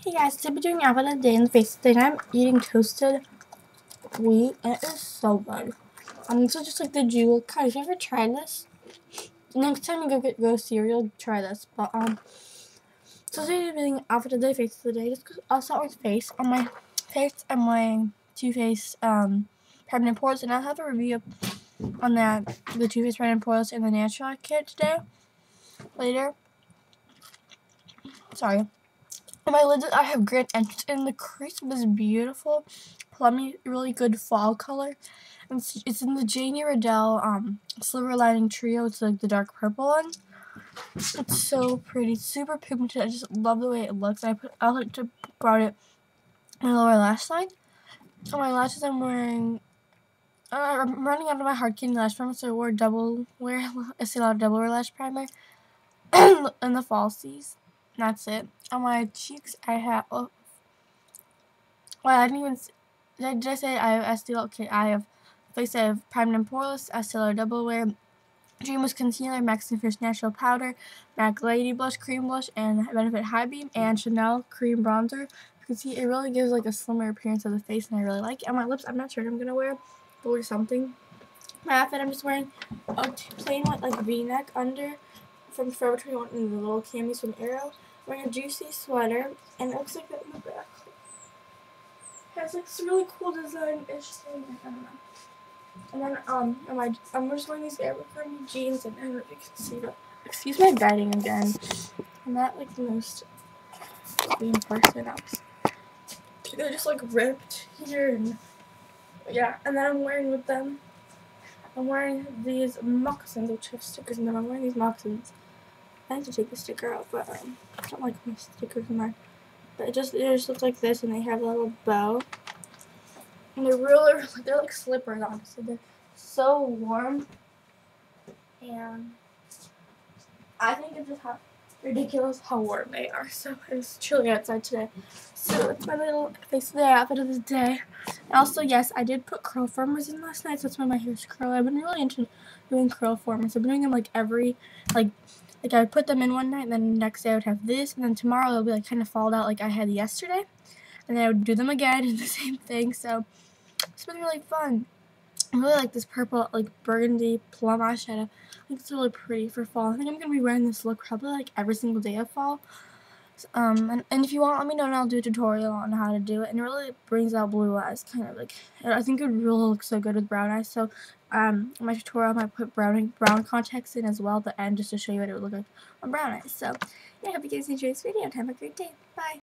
Hey guys, today we're doing of the day in the face today. I'm eating toasted wheat and it is so good. Um, so just like the jewel. Guys, you ever tried this? Next time you go get go cereal, try this. But um, so today we're doing of the day, face of the day. Just I'll start with face. On my face, I'm wearing Too Faced um permanent pores, and I'll have a review on that the Too Faced permanent pores in the natural kit today later. Sorry. My lids, I have Grand Entrance in the crease is beautiful, plummy, really good fall color. It's, it's in the Jane Iredale um, Silver Lining Trio. It's like the dark purple one. It's so pretty, super pigmented. I just love the way it looks. I put I like to brought it my lower lash line. On my lashes, I'm wearing. Uh, I'm running out of my hard candy lash primer, so I wore double wear. I see a lot of double wear lash primer in the falsies. That's it. On my cheeks, I have. Oh, well, I didn't even. Did I say I have Estee Okay, I have face. I have Primed and Poreless, Lauder Double Wear, Dreamless Concealer, MAC Skinfinish Natural Powder, MAC Lady Blush Cream Blush, and Benefit High Beam, and Chanel Cream Bronzer. You can see it really gives like a slimmer appearance of the face, and I really like it. On my lips, I'm not sure I'm gonna wear, but wear something. My outfit, I'm just wearing a plain white like V-neck under from Forever 21 and the little camis from Arrow. Wearing a juicy sweater, and it looks like that in the back. It has like some really cool design-ish thing. I don't know. And then um, am I, I'm just wearing these Abercrombie jeans, and I don't know if you can see, but excuse my writing again. I'm not like the most clean person. They're just like ripped here, and yeah. And then I'm wearing with them. I'm wearing these moccasins, which have stickers in them. I'm wearing these moccasins. I need to take the sticker out, but um, I don't like my stickers anymore. But it just, it just looks like this, and they have a little bow. And they're really, they're like slippers, honestly. They're so warm. And I think it's just how ridiculous how warm they are. So it's chilly outside today. So that's my little face of the outfit of the day. And also, yes, I did put curl formers in last night, so that's why my hair's curly. I've been really into doing curl formers. I've been doing them like every, like, like I would put them in one night, and then the next day I would have this, and then tomorrow they'll be like kind of followed out like I had yesterday. And then I would do them again and the same thing. So it's been really fun. I really like this purple, like burgundy plum eyeshadow. I think it's really pretty for fall. I think I'm gonna be wearing this look probably like every single day of fall. Um, and, and if you want, let me know and I'll do a tutorial on how to do it. And it really brings out blue eyes, kind of like, I think it would really look so good with brown eyes. So, um, my tutorial, I might put brown, brown contacts in as well at the end just to show you what it would look like on brown eyes. So, yeah, I hope you guys enjoyed this video and have a great day. Bye!